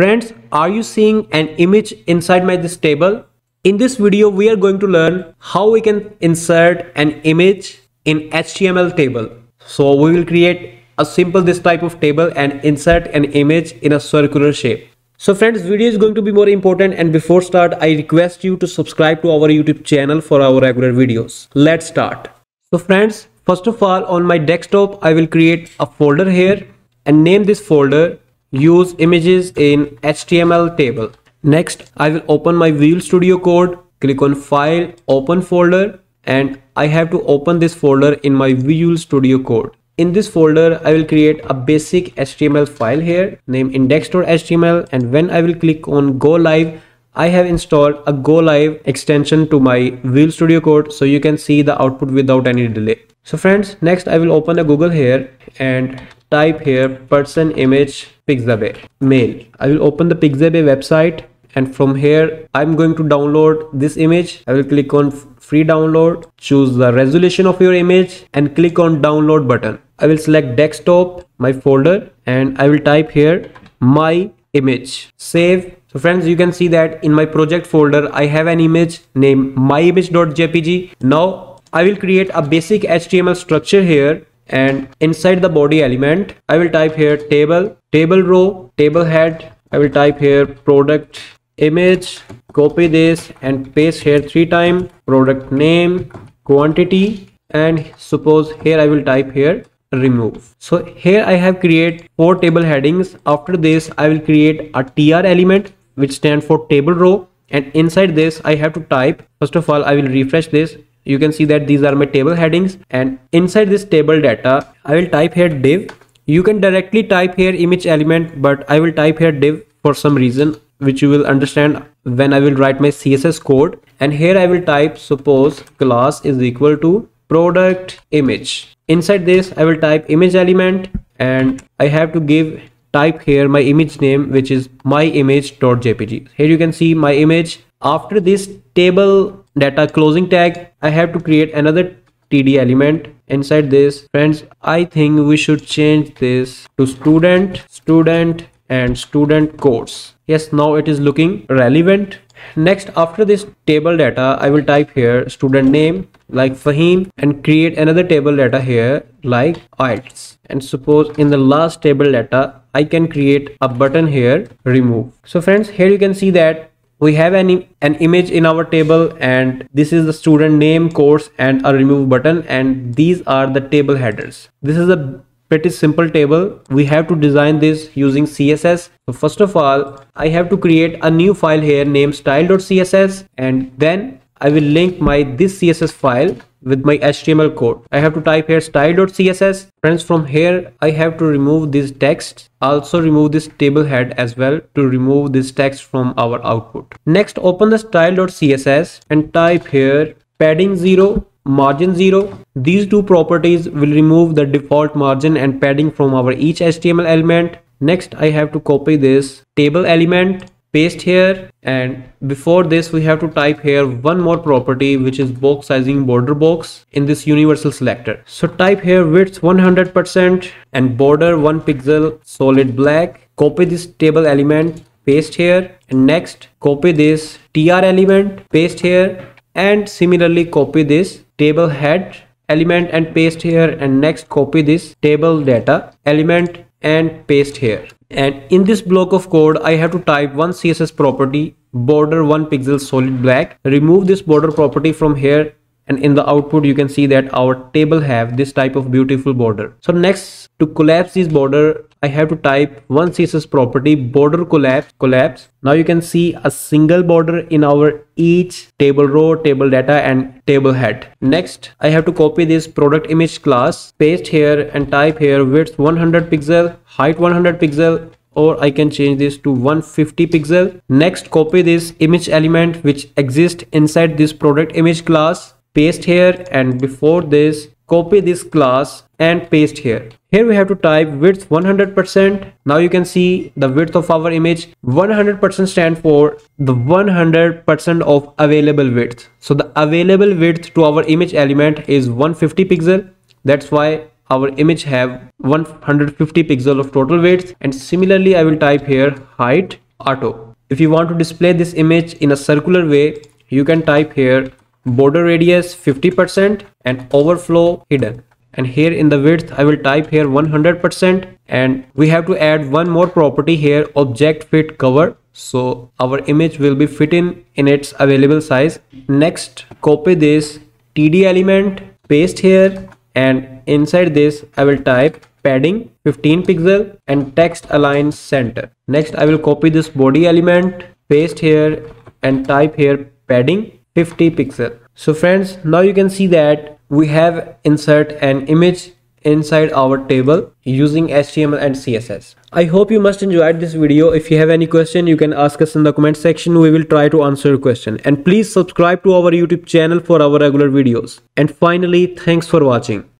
Friends, are you seeing an image inside my this table? In this video, we are going to learn how we can insert an image in HTML table. So we will create a simple this type of table and insert an image in a circular shape. So friends, video is going to be more important and before start, I request you to subscribe to our YouTube channel for our regular videos. Let's start. So friends, first of all, on my desktop, I will create a folder here and name this folder use images in HTML table. Next, I will open my Visual Studio Code, click on file, open folder and I have to open this folder in my Visual Studio Code. In this folder, I will create a basic HTML file here named index.html and when I will click on go live, I have installed a go live extension to my Visual Studio Code so you can see the output without any delay. So friends, next I will open a Google here and type here person image pixabay male. I will open the pixabay website and from here I'm going to download this image. I will click on free download, choose the resolution of your image and click on download button. I will select desktop, my folder and I will type here my image, save. So friends, you can see that in my project folder, I have an image named myimage.jpg. Now I will create a basic HTML structure here and inside the body element I will type here table table row table head. I will type here product image copy this and paste here three times product name quantity and suppose here I will type here remove. So here I have create four table headings. After this I will create a tr element which stand for table row. And inside this I have to type first of all I will refresh this you can see that these are my table headings and inside this table data I will type here div. You can directly type here image element but I will type here div for some reason which you will understand when I will write my CSS code. And here I will type suppose class is equal to product image. Inside this I will type image element and I have to give type here my image name which is my image.jpg here you can see my image. After this table data closing tag i have to create another td element inside this. Friends i think we should change this to student student and student course. Yes now it is looking relevant. Next after this table data i will type here student name like fahim and create another table data here like IELTS and suppose in the last table data i can create a button here remove. So friends here you can see that we have an, an image in our table and this is the student name course and a remove button and these are the table headers. This is a pretty simple table. We have to design this using css so first of all i have to create a new file here named style.css and then I will link my this CSS file with my HTML code. I have to type here style.css. Friends, from here, I have to remove this text. Also remove this table head as well to remove this text from our output. Next, open the style.css and type here padding 0 margin 0 these two properties will remove the default margin and padding from our each html element next i have to copy this table element paste here. And before this we have to type here one more property which is box sizing border box in this universal selector. So type here width 100 percent and border one pixel solid black. Copy this table element paste here. And next copy this tr element paste here. And similarly copy this table head element and paste here. And next copy this table data element and paste here and in this block of code i have to type one css property border one pixel solid black. Remove this border property from here and in the output you can see that our table have this type of beautiful border so next to collapse this border I have to type one CSS property border collapse collapse. Now you can see a single border in our each table row, table data and table head. Next, I have to copy this product image class, paste here and type here width 100 pixel, height 100 pixel, or I can change this to 150 pixel. Next, copy this image element which exists inside this product image class, paste here and before this, copy this class and paste here. Here we have to type width 100%. Now you can see the width of our image 100% stand for the 100% of available width. So the available width to our image element is 150 pixel. That's why our image have 150 pixel of total width and similarly I will type here height auto. If you want to display this image in a circular way, you can type here border radius 50% and overflow hidden. And here in the width I will type here 100% and we have to add one more property here object fit cover. So our image will be fit in in its available size. Next copy this td element paste here. And inside this I will type padding 15 pixel and text align center. Next I will copy this body element paste here and type here padding 50 pixel so friends now you can see that we have insert an image inside our table using HTML and CSS. I hope you must enjoyed this video. If you have any question, you can ask us in the comment section. We will try to answer your question. And please subscribe to our YouTube channel for our regular videos. And finally, thanks for watching.